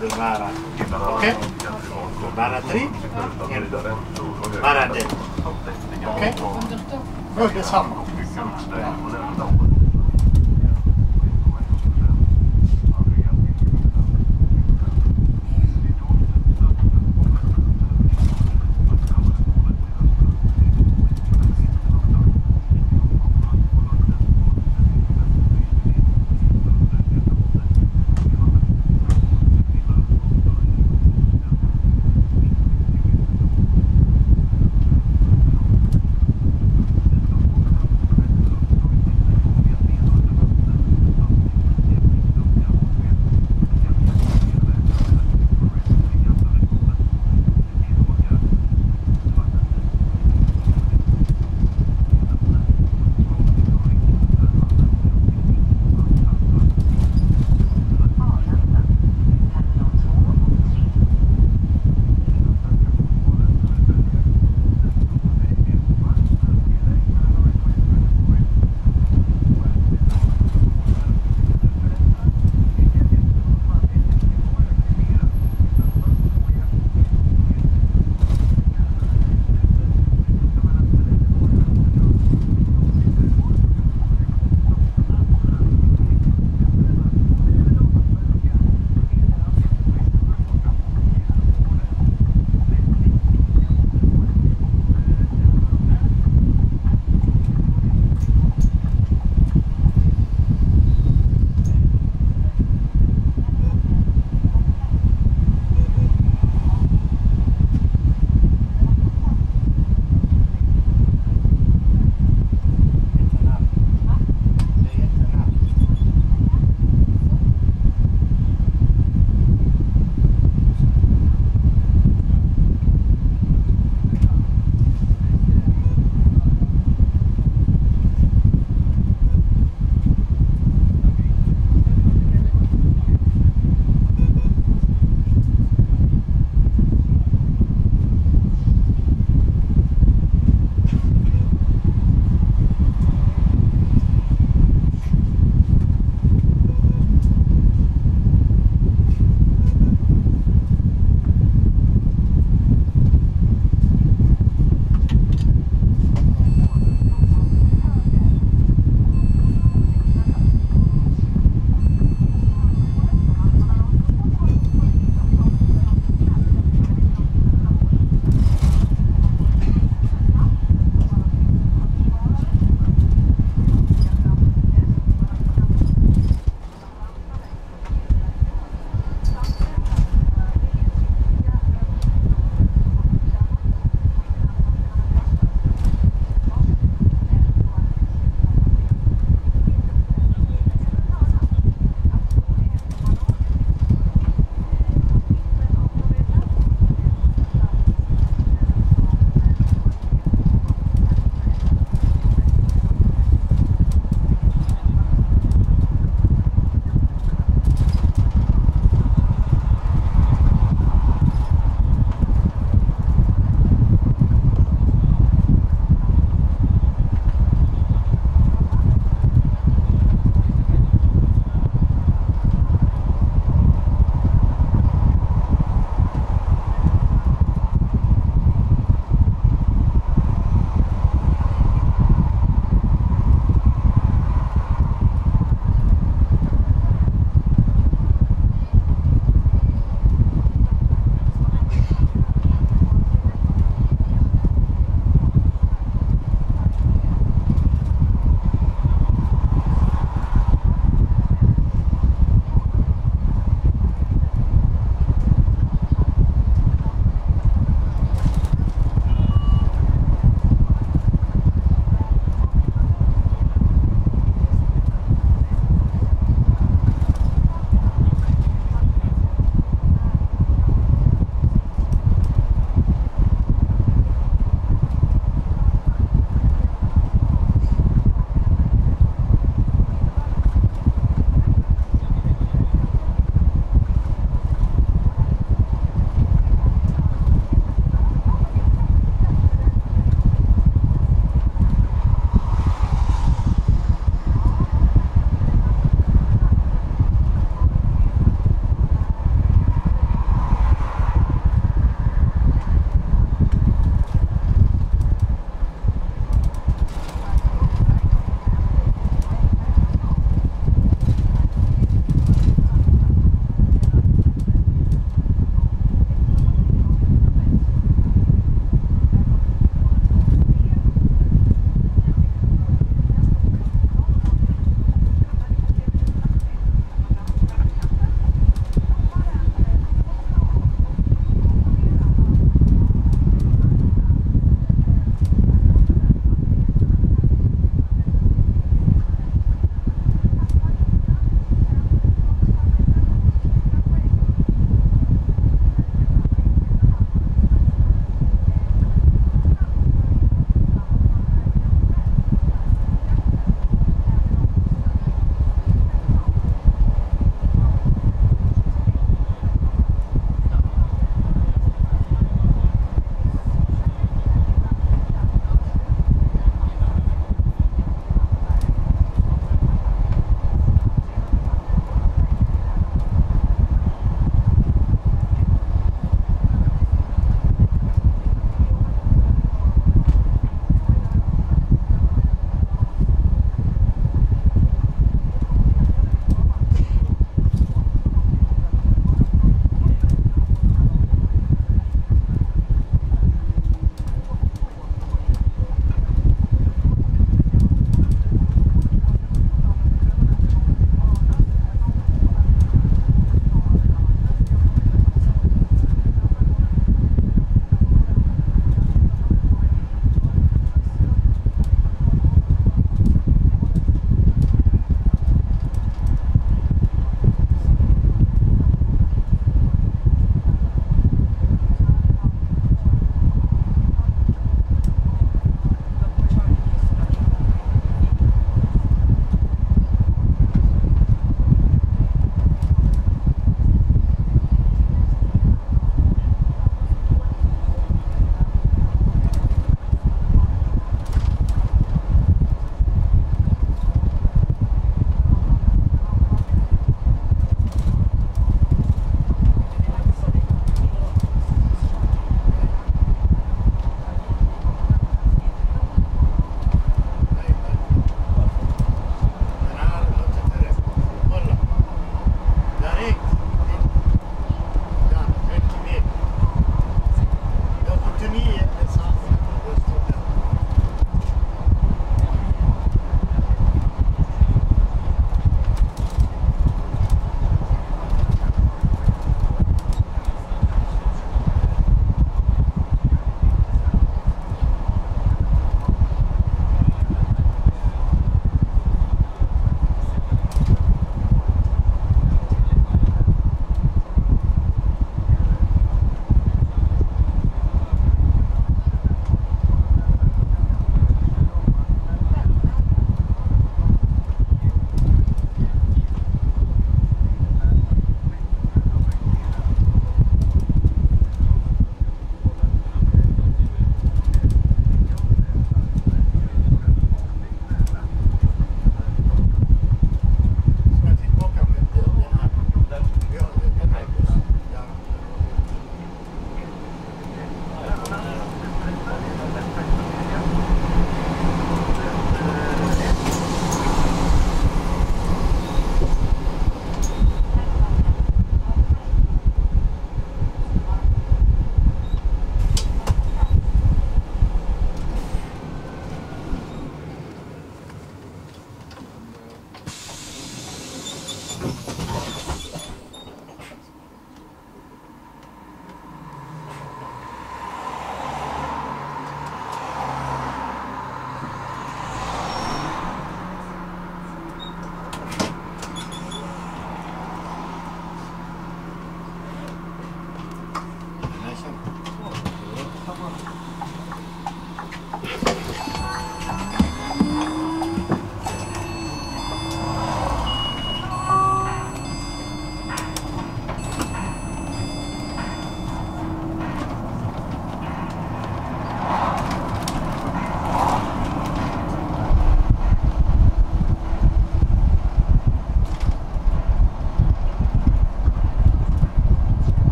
Duduk Barat. Okej? bara tre, en, bara 1. Okej? Okay? Good, detsamma.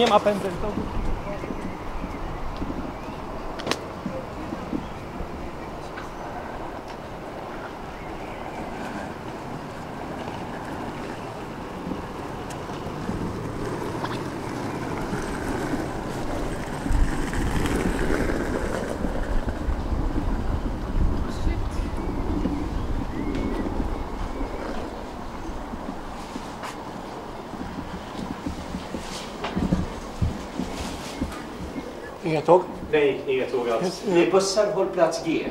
nie ma pędzelnika. Pędzel. Inga tåg? Nej, inga tåg alls. Det är bussar, hållplats G.